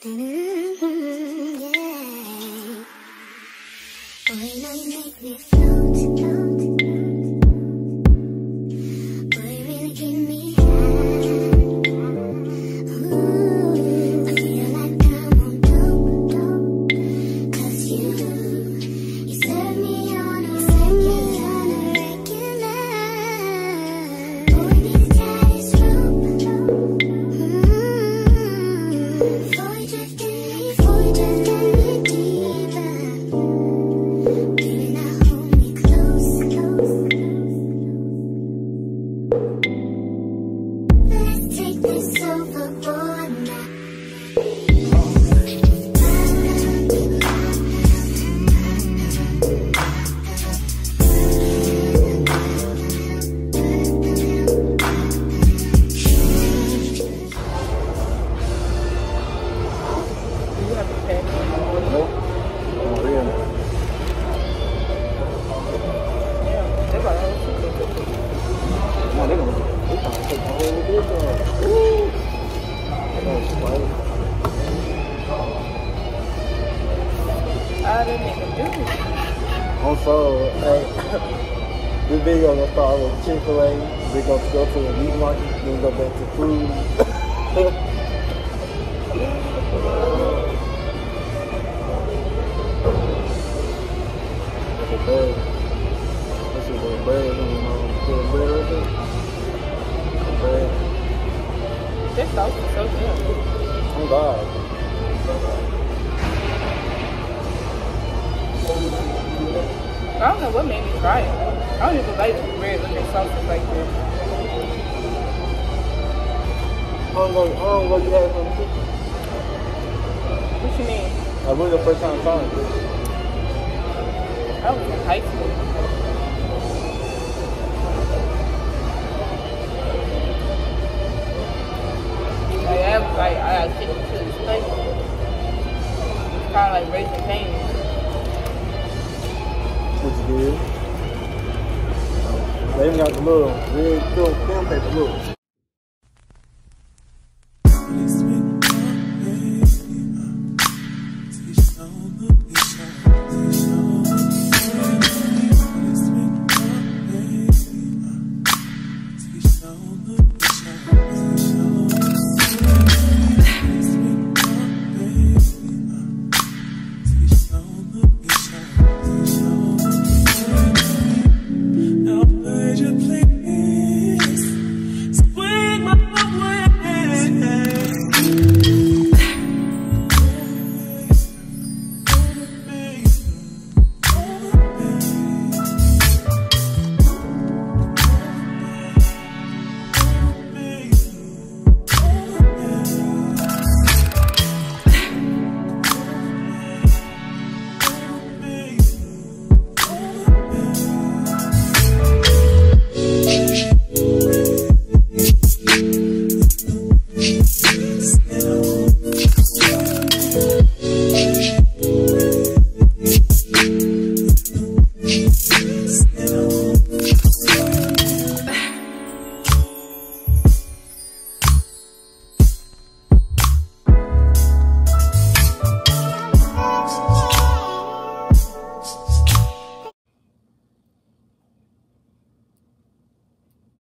Mm-hmm. yeah. Boy, now you make me float. Let's take this overboard. Also, hey, this video gonna start with Chick-fil-A. We're gonna go to the meat market, then go back to food. This This sauce is so good. Oh God. I don't know what made me try it. I don't even like with their sauces like this. How long, how long ago you had kitchen? What you mean? Like, when the first time trying it? I was in high school. It's kind of like Raising Cane's. What you? They even got the little red film, film paper, look.